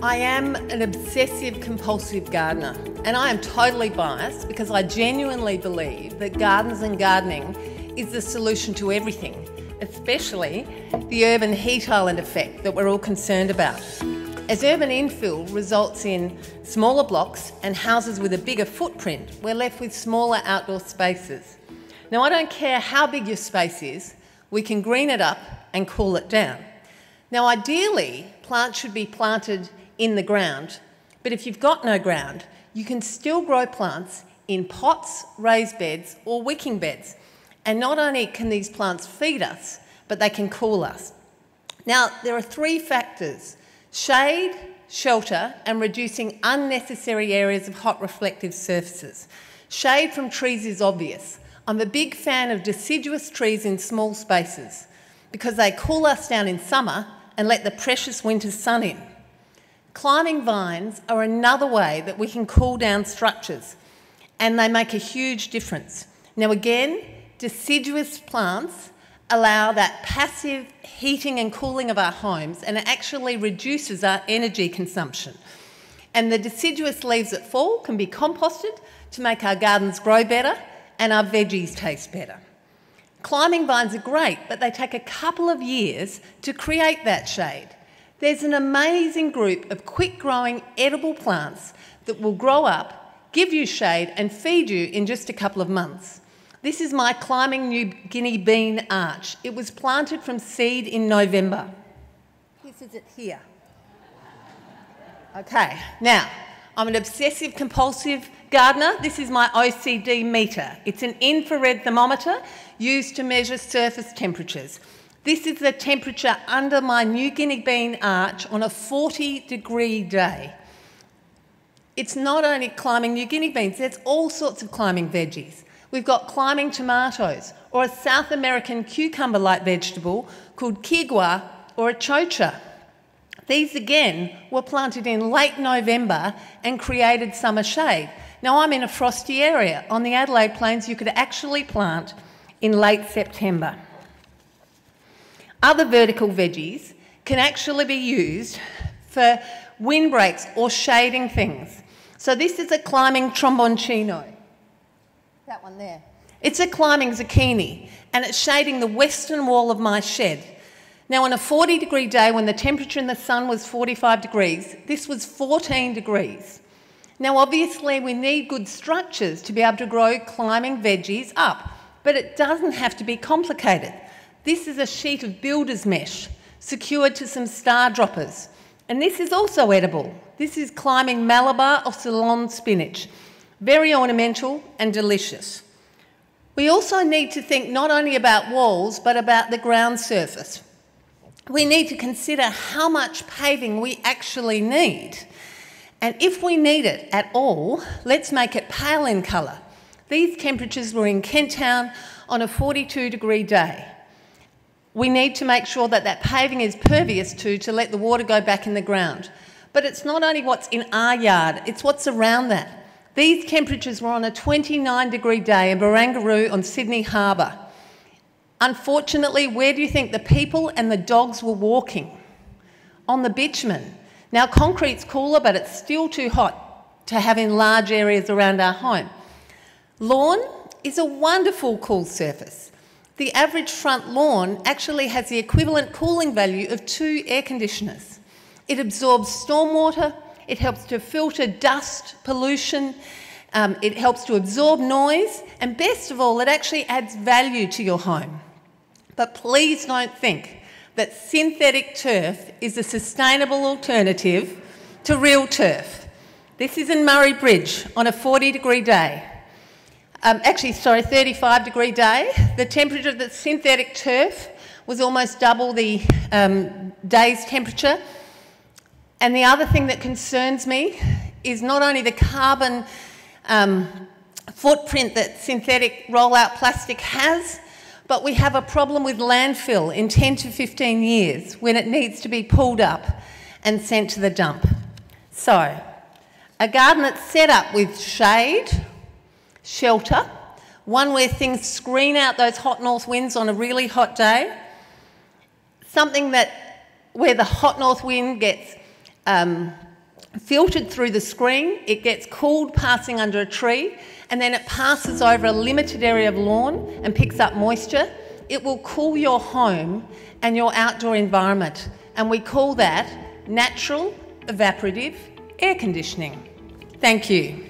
I am an obsessive compulsive gardener and I am totally biased because I genuinely believe that gardens and gardening is the solution to everything, especially the urban heat island effect that we're all concerned about. As urban infill results in smaller blocks and houses with a bigger footprint, we're left with smaller outdoor spaces. Now, I don't care how big your space is, we can green it up and cool it down. Now, ideally, plants should be planted in the ground. But if you've got no ground, you can still grow plants in pots, raised beds, or wicking beds. And not only can these plants feed us, but they can cool us. Now, there are three factors shade, shelter, and reducing unnecessary areas of hot reflective surfaces. Shade from trees is obvious. I'm a big fan of deciduous trees in small spaces because they cool us down in summer and let the precious winter sun in. Climbing vines are another way that we can cool down structures and they make a huge difference. Now again, deciduous plants allow that passive heating and cooling of our homes and it actually reduces our energy consumption. And the deciduous leaves that fall can be composted to make our gardens grow better and our veggies taste better. Climbing vines are great, but they take a couple of years to create that shade. There's an amazing group of quick growing edible plants that will grow up, give you shade, and feed you in just a couple of months. This is my climbing New Guinea bean arch. It was planted from seed in November. This is it here. Okay, now I'm an obsessive compulsive gardener. This is my OCD meter. It's an infrared thermometer used to measure surface temperatures. This is the temperature under my New Guinea bean arch on a 40 degree day. It's not only climbing New Guinea beans, there's all sorts of climbing veggies. We've got climbing tomatoes, or a South American cucumber like vegetable called caigua or achocha. These again were planted in late November and created summer shade. Now I'm in a frosty area. On the Adelaide Plains, you could actually plant in late September. Other vertical veggies can actually be used for windbreaks or shading things. So this is a climbing tromboncino. That one there. It's a climbing zucchini and it's shading the western wall of my shed. Now on a 40 degree day when the temperature in the sun was 45 degrees, this was 14 degrees. Now obviously we need good structures to be able to grow climbing veggies up, but it doesn't have to be complicated. This is a sheet of builder's mesh secured to some star droppers. And this is also edible. This is climbing Malabar or Ceylon spinach. Very ornamental and delicious. We also need to think not only about walls, but about the ground surface. We need to consider how much paving we actually need. And if we need it at all, let's make it pale in colour. These temperatures were in Kent Town on a 42 degree day we need to make sure that that paving is pervious to to let the water go back in the ground. But it's not only what's in our yard, it's what's around that. These temperatures were on a 29 degree day in Barangaroo on Sydney Harbour. Unfortunately, where do you think the people and the dogs were walking? On the bitumen. Now, concrete's cooler, but it's still too hot to have in large areas around our home. Lawn is a wonderful cool surface the average front lawn actually has the equivalent cooling value of two air conditioners. It absorbs stormwater, it helps to filter dust, pollution, um, it helps to absorb noise, and best of all, it actually adds value to your home. But please don't think that synthetic turf is a sustainable alternative to real turf. This is in Murray Bridge on a 40 degree day um, actually, sorry, 35 degree day. The temperature of the synthetic turf was almost double the um, day's temperature. And the other thing that concerns me is not only the carbon um, footprint that synthetic rollout plastic has, but we have a problem with landfill in 10 to 15 years when it needs to be pulled up and sent to the dump. So, a garden that's set up with shade, shelter, one where things screen out those hot north winds on a really hot day, something that where the hot north wind gets um, filtered through the screen, it gets cooled passing under a tree, and then it passes over a limited area of lawn and picks up moisture. It will cool your home and your outdoor environment, and we call that natural evaporative air conditioning. Thank you.